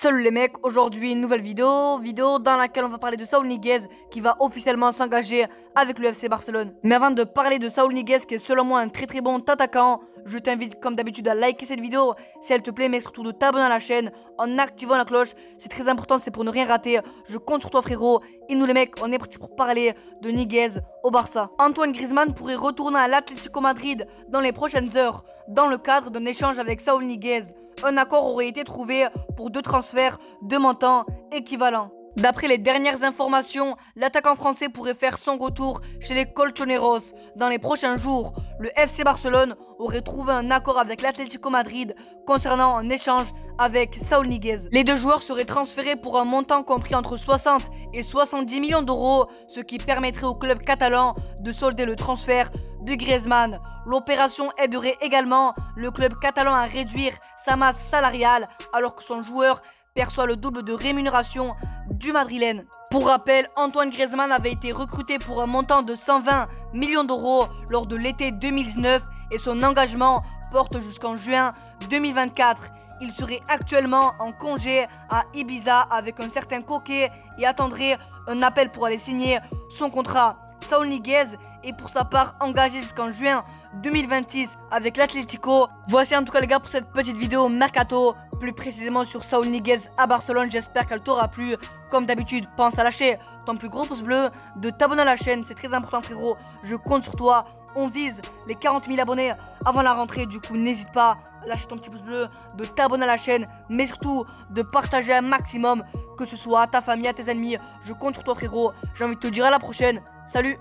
Salut les mecs, aujourd'hui une nouvelle vidéo, vidéo dans laquelle on va parler de Saul Niguez qui va officiellement s'engager avec le FC Barcelone. Mais avant de parler de Saul Niguez qui est selon moi un très très bon attaquant, je t'invite comme d'habitude à liker cette vidéo si elle te plaît, mais surtout de t'abonner à la chaîne en activant la cloche. C'est très important, c'est pour ne rien rater. Je compte sur toi frérot. Et nous les mecs, on est parti pour parler de Niguez au Barça. Antoine Griezmann pourrait retourner à l'Atlético Madrid dans les prochaines heures dans le cadre d'un échange avec Saul Niguez un accord aurait été trouvé pour deux transferts de montant équivalents. D'après les dernières informations, l'attaquant français pourrait faire son retour chez les Colchoneros dans les prochains jours. Le FC Barcelone aurait trouvé un accord avec l'Atlético Madrid concernant un échange avec Saul Niguez. Les deux joueurs seraient transférés pour un montant compris entre 60 et 70 millions d'euros, ce qui permettrait au club catalan de solder le transfert de Griezmann. L'opération aiderait également le club catalan à réduire sa masse salariale alors que son joueur perçoit le double de rémunération du madrilène. Pour rappel, Antoine Griezmann avait été recruté pour un montant de 120 millions d'euros lors de l'été 2019 et son engagement porte jusqu'en juin 2024. Il serait actuellement en congé à Ibiza avec un certain coquet et attendrait un appel pour aller signer son contrat. Saul Niguez est pour sa part engagé jusqu'en juin 2026 avec l'Atlético. Voici en tout cas les gars pour cette petite vidéo Mercato, plus précisément sur Saul Niguez à Barcelone. J'espère qu'elle t'aura plu. Comme d'habitude, pense à lâcher ton plus gros pouce bleu, de t'abonner à la chaîne, c'est très important frérot. Je compte sur toi. On vise les 40 000 abonnés avant la rentrée. Du coup, n'hésite pas à lâcher ton petit pouce bleu, de t'abonner à la chaîne, mais surtout de partager un maximum, que ce soit à ta famille, à tes ennemis. Je compte sur toi frérot. J'ai envie de te dire à la prochaine. Salut